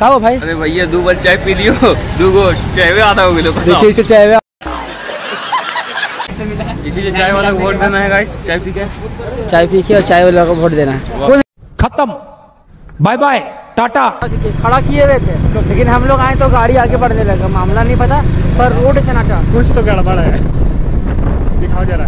का हो भाई। अरे भैया दो बार चाय पी लियो। दो गो चाय में आधा हो गया देखिए इसे चाय इसीलिए चाय वाला को वोट देना है गाइस चाय पी के। चाय पी के और चाय वाला को वोट देना है। खत्म। बाय बाय टाटा खड़ा किए हुए थे। लेकिन हम लोग आए तो गाड़ी आगे बढ़ने लगा मामला नहीं पता पर रोड सन्नाटा कुछ तो गड़बड़ है। दिखाओ जरा।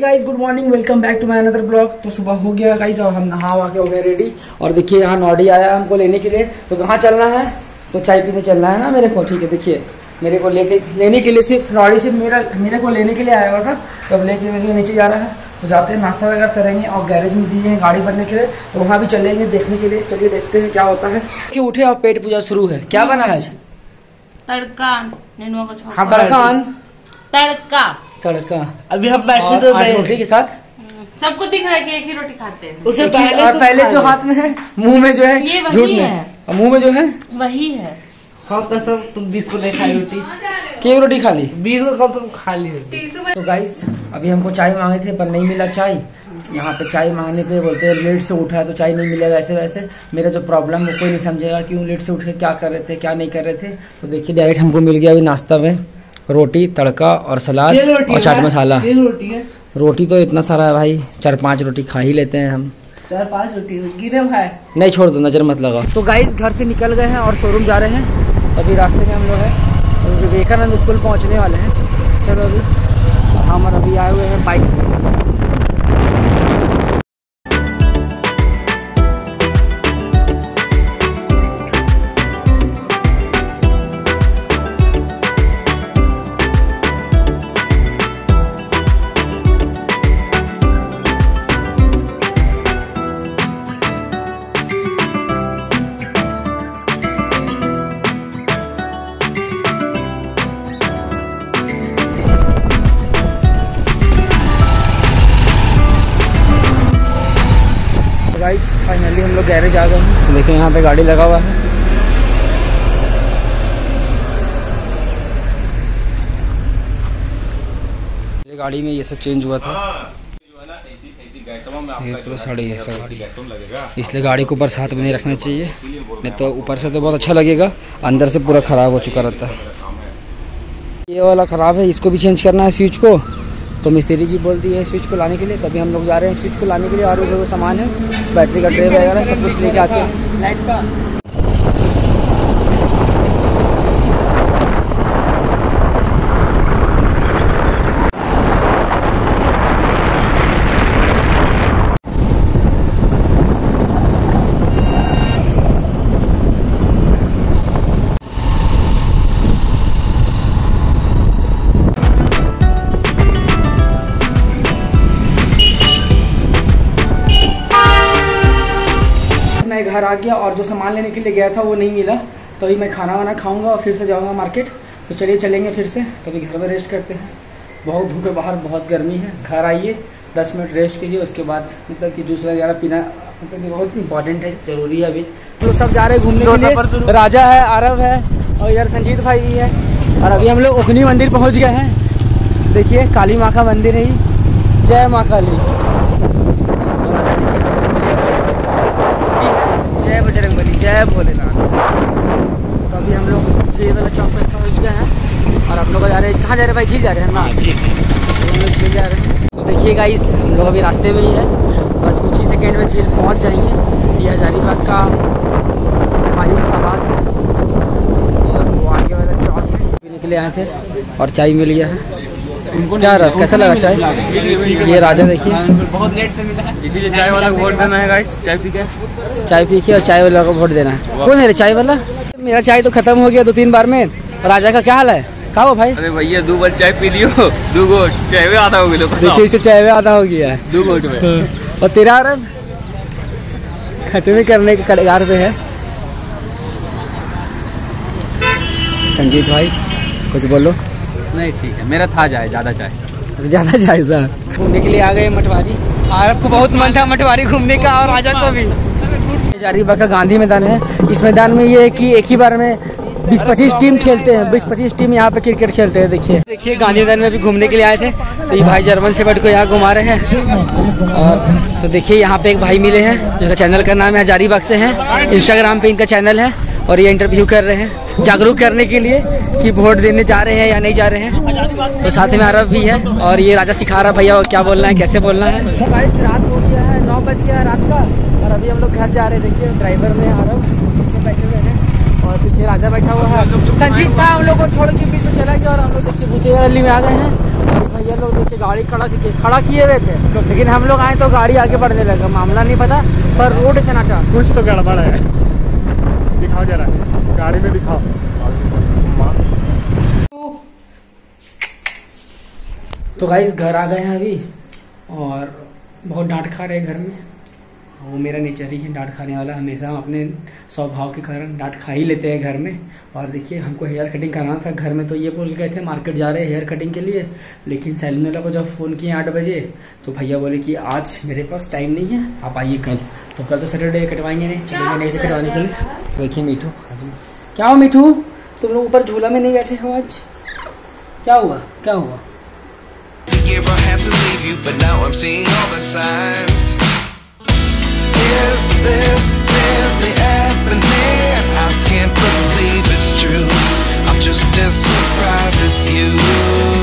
Guys good morning welcome back to my another blog तो सुबह हो गया गाइस और हम नहा वहा के हो गए रेडी और देखिए यहाँ नॉडी आया हमको लेने के लिए। तो कहाँ चलना है? तो चाय पीने चलना है ना मेरे को? ठीक है देखिए। मेरे को लेके लेने के लिए सिर्फ़ नॉडी सिर्फ़ मेरा मेरे को लेने के लिए आया हुआ था। तो अब लेके मेरे नीचे जा रहा है। तो जाते हैं नाश्ता वगैरह करेंगे और गैरेज में दिए हैं गाड़ी भरने के लिए। तो वहाँ भी चलेंगे देखने के लिए। चलिए देखते हैं क्या होता है। कि उठे और पेट पूजा शुरू है। क्या बना है तड़का हाँ तड़कान तड़का। तड़का। अभी हम बैठे तो रोटी के साथ? सबको दिख रहा है कि एक ही रोटी खाते हैं। उसे पहले और तो पहले जो हाथ में है मुँह में जो है ये वही है। मुँह में जो है? वही है। हम तो सब तुम बीस को नहीं खाई रोटी। कि एक रोटी खा ली? बीस को कम तुम खा ली तो गाइस अभी हमको चाय मांगे थे पर नहीं मिला चाय। यहाँ पे चाय मांगने पे बोलते हैं लेट से उठा है तो चाय नहीं मिलेगा ऐसे वैसे। मेरा जो प्रॉब्लम है कोई नहीं समझेगा क्यों लेट से उठ के क्या कर रहे थे क्या नहीं कर रहे थे। तो देखिए डायरेक्ट हमको मिल गया अभी नाश्ता में। रोटी तड़का और सलाद और चाट मसाला। रोटी है? रोटी तो इतना सारा है भाई चार पाँच रोटी खा ही लेते हैं हम। चार पाँच रोटी है। गिरे भाई नहीं छोड़ दो नज़र मत लगाओ। तो गाइस घर से निकल गए हैं और शोरूम जा रहे हैं। अभी रास्ते में हम लोग हैं तो विवेकानंद स्कूल पहुँचने वाले हैं। चलो अभी हम अभी आए हुए हैं बाइक से। गैरेज आ गए देखिए, यहाँ पे गाड़ी लगा हुआ है। गाड़ी में ये सब चेंज हुआ था। ये पूरा साड़ी है गाड़ी इसलिए गाड़ी को ऊपर साथ में नहीं रखना चाहिए। नहीं तो ऊपर से तो बहुत अच्छा लगेगा। अंदर से पूरा ख़राब हो चुका रहता है। ये वाला ख़राब है, इसको भी चेंज करना है स्विच को। तो मिस्त्री जी बोल दिए स्विच को लाने के लिए। तभी हम लोग जा रहे हैं। स्विच को लाने के लिए और वो सामान है, बैटरी का ट्रे वगैरह सब कुछ लेके आते हैं लाइट का। घर आ गया और जो सामान लेने के लिए गया था वो नहीं मिला। तो अभी मैं खाना वाना खाऊँगा और फिर से जाऊँगा मार्केट तो चलिए चलेंगे फिर से। तो अभी घर में रेस्ट करते हैं। बहुत धूप है बाहर बहुत गर्मी है। घर आइए दस मिनट रेस्ट कीजिए उसके बाद मतलब कि जूस वगैरह पीना मतलब कि बहुत इंपॉर्टेंट है ज़रूरी है अभी। तो सब जा रहे हैं घूमने के लिए। राजा है अरब है और इधर संजीत भाई भी है। और अभी हम लोग उखनी मंदिर पहुँच गए हैं। देखिए काली माँ का मंदिर है। जय माँ काली जय बजरंग बली जय भोलेनाथ। तो अभी हम लोग झील वाला चौक पे पहुँच गए हैं और आप लोग जा रहे हैं कहाँ जा रहे हैं भाई? झील जा रहे हैं ना? तो हम लोग झील जा रहे हैं। तो देखिए गाइस हम लोग अभी रास्ते में ही है। बस कुछ ही सेकेंड में झील पहुँच जाएँगे। ये हजारीबाग का वायु आवास है। और वो आगे वाला चौक है। लिए आए थे और चाय मिल गया है। क्या रहा कैसा लगा चाय? ये राजा देखिए। बहुत लेट से मिला है। इसीलिए चाय वाला को वोट देना है गाइस चाय पी के। चाय पी के और चाय वाला को वोट देना है। कौन है चाय वाला? मेरा चाय तो खत्म हो गया दो तीन बार में। राजा का क्या हाल है? कहा हो भाई? अरे भैया दो बार चाय पी लियो। दो गो चाय में आधा हो गया देखिए इसे चाय में आधा हो गया है। दो गोट में। और तेरा आरम खत्म ही करने के कगार पे है। संजीत भाई कुछ बोलो। नहीं ठीक है। मेरा था जाए ज़्यादा चाय ज़्यादा चाहिए घूमने के लिए आ गए मटवारी आरब को बहुत मन था मटवारी घूमने का और राजा को भी। हजारीबाग का गांधी मैदान है। इस मैदान में ये है कि एक ही बार में बीस पच्चीस टीम खेलते हैं। बीस पच्चीस टीम यहाँ पे क्रिकेट खेलते हैं देखिए। देखिए गांधी मैदान में भी घूमने के लिए आए थे। तो ये भाई जर्मन से बैठ को यहाँ घुमा रहे हैं। और तो देखिए यहाँ पे एक भाई मिले हैं जिनका चैनल का नाम है हजारी बाग से है। इंस्टाग्राम पे इनका चैनल है। और ये इंटरव्यू कर रहे हैं जागरूक करने के लिए कि वोट देने जा रहे हैं या नहीं जा रहे हैं। तो साथ में अरब भी है और ये राजा सिखा रहा भैया क्या बोलना है कैसे बोलना है? रात हो गया है नौ बज गया है रात का और अभी हम लोग घर जा रहे हैं। देखिए ड्राइवर में अरब पीछे बैठे हुए हैं और पीछे राजा बैठा हुआ है। संजीव था हम लोग को छोड़ के बीच में चला गया और हम लोग देखिए भूते गली में आ गए हैं। और भैया लोग देखिए गाड़ी खड़ा खड़ा किए हुए थे। लेकिन हम लोग आए तो गाड़ी आगे बढ़ने लगा मामला नहीं पता पर रोड से नाटा कुछ तो गड़बड़ है। दिखाओ जरा गाड़ी में दिखाओ तो गाइस घर आ गए हैं अभी और बहुत डांट खा रहे हैं घर में। वो मेरा नेचर ही है, डांट खाने वाला। हमेशा हम अपने स्वभाव के कारण डांट खा ही लेते हैं घर में। और देखिए, हमको हेयर कटिंग कराना था घर में तो ये बोल गए थे मार्केट जा रहे हैं हेयर कटिंग के लिए। लेकिन सैलून वाला को जब फ़ोन किए आठ बजे तो भैया बोले कि आज मेरे पास टाइम नहीं है, आप आइए कल। तो कल तो सैटरडे कटवाएँगे नहीं नहीं से कटवाने के लिए। देखिए मीठू आज क्या हुआ मीठू? तुम लोग ऊपर झूला में नहीं बैठे हो आज? क्या हुआ? क्या हुआ? I'm just as surprised as you.